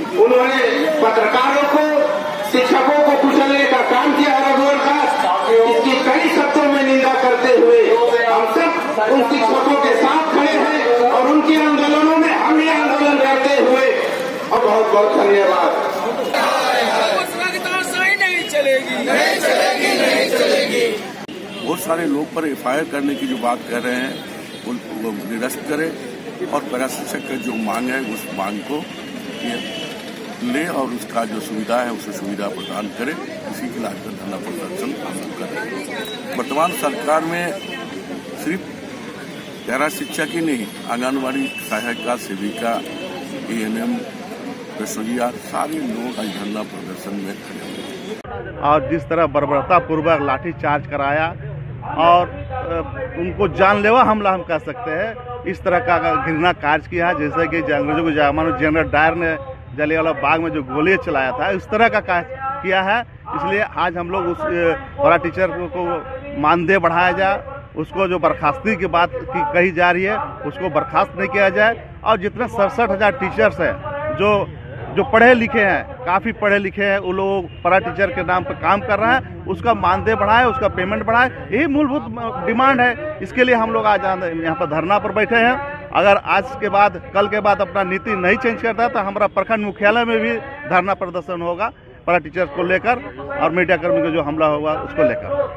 उन्होंने पत्रकारों को, शिक्षकों को कुचलने का काम किया रघुवर दास। इसकी कई शब्दों में निंदा करते हुए हम सब उन शिक्षकों के साथ खड़े हैं और उनके आंदोलनों में हम भी आंदोलन करते हुए और बहुत बहुत धन्यवाद। बहुत सारे लोग पर एफ़ करने की जो बात कर रहे हैं, उन- वो निरस्त करें और पैरा शिक्षक का जो मांग है, उस मांग को ये ले और उसका जो सुविधा है, उसे सुविधा प्रदान करे। इसी के लाज पर धरना प्रदर्शन हम कर वर्तमान सरकार में सिर्फ़ पैरा शिक्षक ही नहीं, आंगनबाड़ी सहायिका, सेविका एएनएम रसोईया सारे लोग आज धरना प्रदर्शन में खड़े हुए और जिस तरह बर्बरता पूर्वक लाठी चार्ज कराया और उनको जानलेवा हमला हम कह सकते हैं, इस तरह का घृणा कार्य किया है जैसे कि अंग्रेज़ों के जमाने जनरल डायर ने जलियावाला बाग में जो गोली चलाया था इस तरह का कार्य किया है। इसलिए आज हम लोग उस बड़ा टीचर को, को मानदेय बढ़ाया जाए उसको जो बर्खास्ती की बात की कही जा रही है उसको बर्खास्त नहीं किया जाए। और जितने सड़सठ हज़ार टीचर्स हैं जो जो पढ़े लिखे हैं काफ़ी पढ़े लिखे हैं वो लोग परा टीचर के नाम पर काम कर रहे हैं उसका मानदेय बढ़ाए उसका पेमेंट बढ़ाए यही मूलभूत डिमांड है। इसके लिए हम लोग आज यहाँ पर धरना पर बैठे हैं। अगर आज के बाद, कल के बाद अपना नीति नहीं चेंज करता तो हमारा प्रखंड मुख्यालय में भी धरना प्रदर्शन होगा पारा टीचर्स को लेकर और मीडिया कर्मी का जो हमला होगा उसको लेकर।